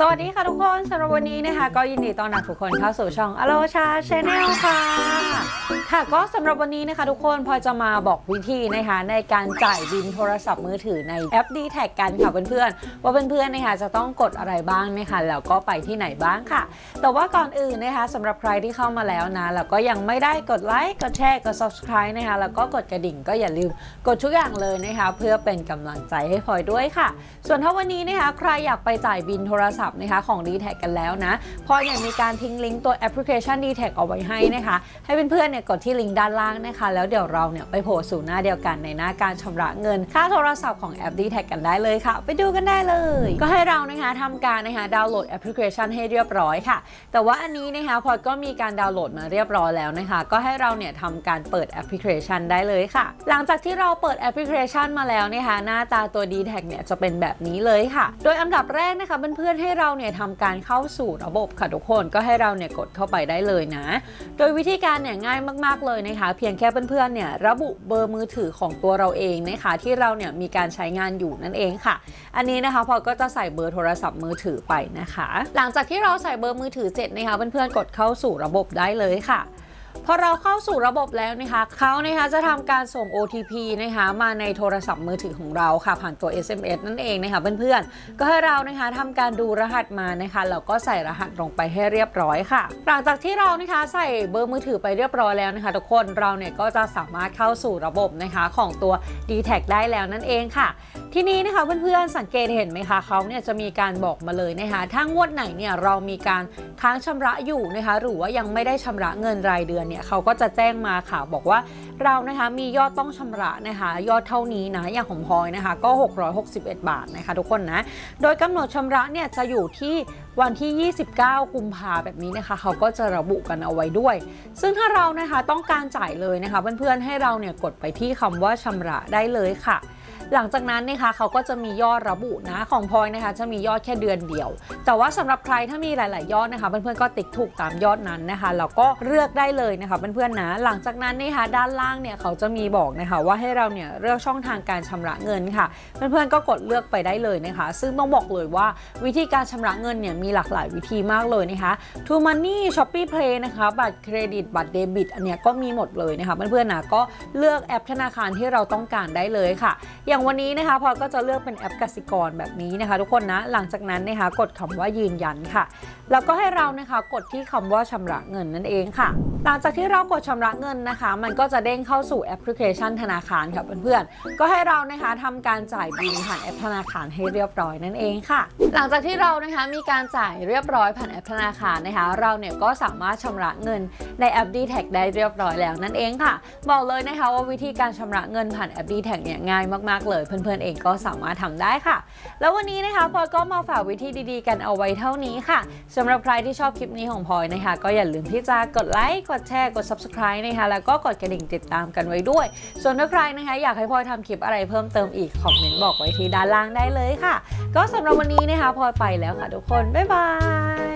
สวัสดีค่ะทุกคนสำหรับวันนี้นะคะก็ยินดีต้อนรับทุกคนเข้าสู่ช่อง Alochar Channel ค่ะ ค่ะก็สำหรับวันนี้นะคะทุกคนพลอยจะมาบอกวิธีนะคะในการจ่ายบิลโทรศัพท์มือถือในแอป d t แทกันค่ะเพื่อนๆว่าเพื่อนๆนะคะจะต้องกดอะไรบ้างนะคะแล้วก็ไปที่ไหนบ้างค่ะ แต่ว่าก่อนอื่นนะคะสำหรับใครที่เข้ามาแล้วนะแล้วก็ยังไม่ได้กดไลค์กดแชร์กด subscribe นะคะแล้วก็กดกระดิ่งก็อย่าลืมกดทุกอย่างเลยนะคะเพื่อเป็นกำลังใจให้พลอยด้วยค่ะ ส่วนถ้าวันนี้นะคะใครอยากไปจ่ายบิลโทรศัพท์นะคะของ d t แทกันแล้วนะพอเนี่ยมีการทิ้งลิงก์ตัวแอปพลิเคชัน d t แทเอาไว้ให้นะคะ ให้เพื่อนๆเนี่ยกดที่ลิงก์ด้านล่างนะคะ แล้วเดี๋ยวเราเนี่ยไปโผล่สู่หน้าเดียวกันในหน้าการชำระเงิน ค่าโทรศัพท์ของแอป d t แทกันได้เลยค่ะ ไปดูกันได้เลย ก็ให้เรานะคะทำการนะคะดาวน์โหลดแอปพลิเคชันให้เรียบร้อยค่ะ แต่ว่าอันนี้นะคะพลอยก็มีการดาวน์โหลดมาเรียบร้อยแล้วนะคะ ก็ให้เราเนี่ยทำการเปิดแอปพลิเคชันได้เลยค่ะ หลังจากที่เราเปิดแอปพลิเคชันมาแล้วนะคะหน้าตาตัว d t แทเนี่ยจะเป็นแบบนี้เลยค่ะ โดยอันดับแรกนะคะเพื่อนๆให้เราเนี่ยทำการเข้าสู่ระบบค่ะทุกคนก็ให้เราเนี่ยกดเข้าไปได้เลยนะ โดยวิธีการเนี่ยง่ายมาก ๆ เลยนะคะ เพียงแค่เพื่อนๆเนี่ยระบุเบอร์มือถือของตัวเราเองนะคะ ที่เราเนี่ยมีการใช้งานอยู่นั่นเองค่ะ อันนี้นะคะพอก็จะใส่เบอร์โทรศัพท์มือถือไปนะคะ หลังจากที่เราใส่เบอร์มือถือเสร็จนะคะเพื่อนๆกดเข้าสู่ระบบได้เลยค่ะ พอเราเข้าสู่ระบบแล้วนะคะเขานะคะจะทำการส่ง OTP นะคะมาในโทรศัพท์มือถือของเราค่ะผ่านตัว SMS นั่นเองนะคะเพื่อนๆ ก็ให้เรานะคะทำการดูรหัสมานะคะแล้วก็ใส่รหัสลงไปให้เรียบร้อยค่ะ หลังจากที่เรานะคะใส่เบอร์มือถือไปเรียบร้อยแล้วนะคะทุกคนเราเนี่ยก็จะสามารถเข้าสู่ระบบนะคะของตัว d t แทได้แล้วนั่นเองค่ะ ทีนี้นะคะเพื่อนๆสังเกตเห็นไหมคะเขาเนี่ยจะมีการบอกมาเลยนะคะถ้างวดไหนเนี่ยเรามีการค้างชำระอยู่นะคะหรือว่ายังไม่ได้ชำระเงินรายเดือนเนี่ยเขาก็จะแจ้งมาค่ะบอกว่าเรานะคะมียอดต้องชำระนะคะยอดเท่านี้นะอย่างของพลอยนะคะก็ 661 บาทนะคะทุกคนนะโดยกำหนดชำระเนี่ยจะอยู่ที่วันที่ 29 กุมภาแบบนี้นะคะ เขาก็จะระบุกันเอาไว้ด้วย ซึ่งถ้าเรานะคะต้องการจ่ายเลยนะคะ เพื่อนๆให้เราเนี่ยกดไปที่คำว่าชำระได้เลยค่ะ หลังจากนั้นนะคะเขาก็จะมียอดระบุนะของพอยนะคะจะมียอดแค่เดือนเดียว แต่ว่าสำหรับใครถ้ามีหลาย ๆ ยอดนะคะเพื่อนๆก็ติ๊กถูกตามยอดนั้นนะคะแล้วก็เลือกได้เลยนะคะเพื่อนๆนะหลังจากนั้นนะคะด้านล่างเนี่ยเขาจะมีบอกนะคะว่าให้เราเนี่ยเลือกช่องทางการชำระเงินค่ะ เพื่อนๆก็กดเลือกไปได้เลยนะคะ ซึ่งต้องบอกเลยว่าวิธีการชำระเงินเนี่ยมีหลากหลายวิธีมากเลยนะคะ TrueMoney ShopeePay นะคะบัตรเครดิตบัตรเดบิตอันเนี้ยก็มีหมดเลยนะคะเพื่อนๆนะก็เลือกแอปธนาคารที่เราต้องการได้เลยค่ะอย่างวันนี้นะคะพลอยก็จะเลือกเป็นแอปกสิกรแบบนี้นะคะ ทุกคนนะหลังจากนั้นนะคะกดคำว่ายืนยันค่ะ แล้วก็ให้เรานะคะกดที่คำว่าชำระเงินนั่นเองค่ะ หลังจากที่เรากดชำระเงินนะคะ มันก็จะเด้งเข้าสู่แอปพลิเคชันธนาคารค่ะเพื่อนๆก็ให้เรานะคะทำการจ่ายบิลผ่านแอปธนาคารให้เรียบร้อยนั่นเองค่ะ หลังจากที่เรานะคะมีการจ่ายเรียบร้อยผ่านแอปธนาคารนะคะ เราเนี่ยก็สามารถชำระเงินในแอป d t แท็ได้เรียบร้อยแล้วนั่นเองค่ะ บอกเลยนะคะว่าวิธีการชำระเงินผ่านแอป d t แท็เนี่ยง่ายมากๆเลย เพื่อนๆเองก็สามารถทำได้ค่ะ แล้ววันนี้นะคะพลอยก็มาฝากวิธีดีๆ กันเอาไว้เท่านี้ค่ะสำหรับใครที่ชอบคลิปนี้ของพลอยนะคะ ก็อย่าลืมที่จะกดไลค์กดแชร์กด subscribe นะคะแล้วก็กดกระดิ่งติดตามกันไว้ด้วย ส่วนถ้าใครนะคะอยากให้พลอยทำคลิปอะไรเพิ่มเติมอีกคอมเมนต์บอกไว้ที่ด้านล่างได้เลยค่ะ ก็สำหรับวันนี้นะคะพลอยไปแล้วค่ะทุกคนบ๊ายบาย